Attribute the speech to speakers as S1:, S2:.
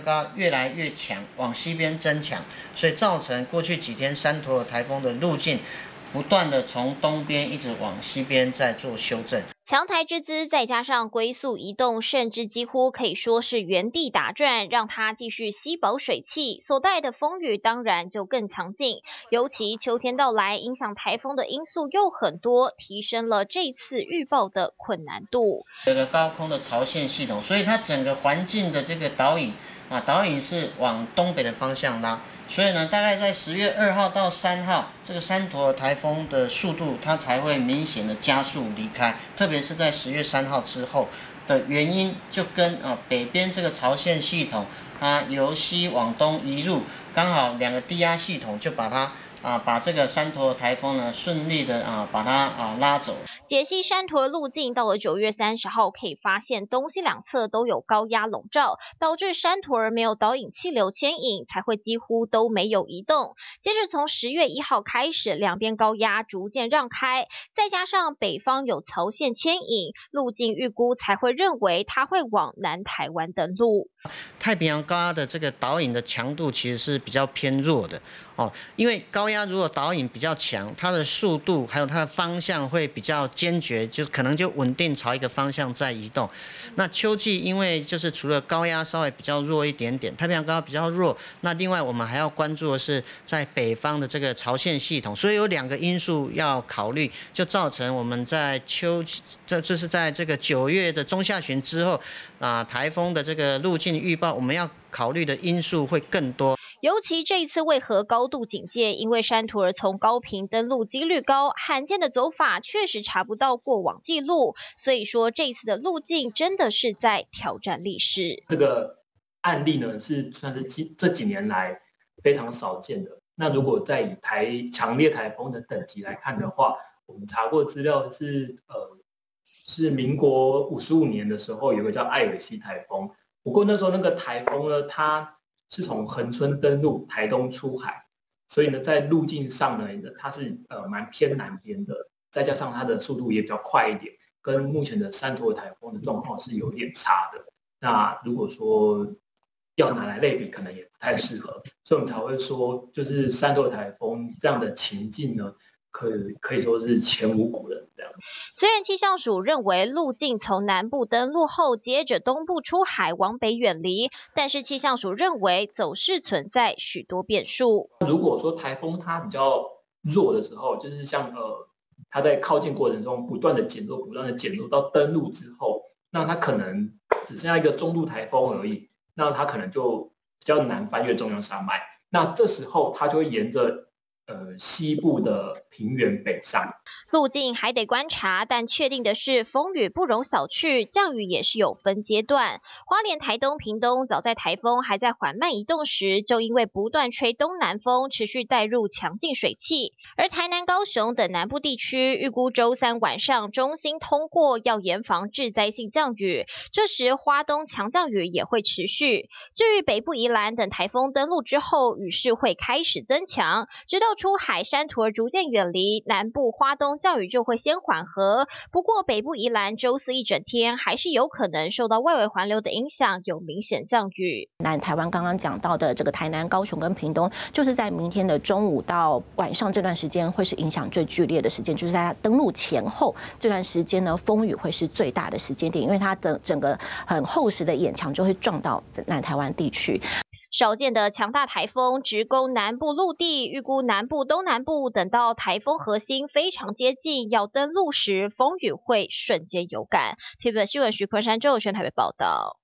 S1: 高越来越强，往西边增强，所以造成过去几天山陀台风的路径不断的从东边一直往西边在做修正。
S2: 强台之姿，再加上龟速移动，甚至几乎可以说是原地打转，让它继续吸饱水汽，所带的风雨当然就更强劲。尤其秋天到来，影响台风的因素又很多，提升了这次预报的困难度。
S1: 这个高空的潮线系统，所以它整个环境的这个导引啊，导引是往东北的方向拉。所以呢，大概在十月二号到三号，这个山陀台风的速度它才会明显的加速离开，特别是在十月三号之后的原因，就跟啊北边这个潮线系统它由西往东移入，刚好两个低压系统就把它。啊，把这个山陀台风呢顺利的啊，把它啊拉走。
S2: 解析山陀路径，到了九月三十号，可以发现东西两侧都有高压笼罩，导致山陀儿没有导引气流牵引，才会几乎都没有移动。接着从十月一号开始，两边高压逐渐让开，再加上北方有槽线牵引，路径预估才会认为它会往南台湾登陆。
S1: 太平洋高压的这个导引的强度其实是比较偏弱的哦，因为高压如果导引比较强，它的速度还有它的方向会比较坚决，就可能就稳定朝一个方向在移动。那秋季因为就是除了高压稍微比较弱一点点，太平洋高压比较弱，那另外我们还要关注的是在北方的这个潮线系统，所以有两个因素要考虑，就造成我们在秋这这是在这个九月的中下旬之后啊，台风的这个路径。预报我们要考虑的因素会更多，
S2: 尤其这一次为何高度警戒？因为山图儿从高频登陆几率高，罕见的走法确实查不到过往记录，所以说这一次的路径真的是在挑战历史。
S3: 这个案例呢是算是几这几年来非常少见的。那如果在以台强烈台风的等级来看的话，我们查过资料是呃是民国五十五年的时候有个叫艾尔西台风。不过那时候那个台风呢，它是从恒春登陆台东出海，所以呢，在路径上呢，它是呃蛮偏南边的，再加上它的速度也比较快一点，跟目前的山陀台风的状况是有点差的。那如果说要拿来类比，可能也不太适合，所以我们才会说，就是山陀台风这样的情境呢。可以可以说是前无古人这样。
S2: 虽然气象署认为路径从南部登陆后，接着东部出海往北远离，但是气象署认为走势存在许多变数。
S3: 如果说台风它比较弱的时候，就是像呃，它在靠近过程中不断的减弱，不断的减弱到登陆之后，那它可能只剩下一个中度台风而已，那它可能就比较难翻越中央山脉。那这时候它就会沿着。呃，西部的平原北上，
S2: 路径还得观察，但确定的是，风雨不容小觑，降雨也是有分阶段。花莲、台东、屏东，早在台风还在缓慢移动时，就因为不断吹东南风，持续带入强劲水汽。而台南、高雄等南部地区，预估周三晚上中心通过，要严防致灾性降雨。这时，花东强降雨也会持续。至于北部宜兰等台风登陆之后，雨势会开始增强，直到。出海山图而逐渐远离，南部花东降雨就会先缓和。不过北部宜兰周四一整天还是有可能受到外围环流的影响，有明显降雨。
S4: 南台湾刚刚讲到的这个台南、高雄跟屏东，就是在明天的中午到晚上这段时间会是影响最剧烈的时间，就是在它登陆前后这段时间呢，风雨会是最大的时间点，因为它的整个很厚实的眼墙就会撞到南台湾地区。
S2: 少见的强大台风直攻南部陆地，预估南部、东南部等到台风核心非常接近要登陆时，风雨会瞬间有感。TVB 新闻徐坤山、周友轩台北报道。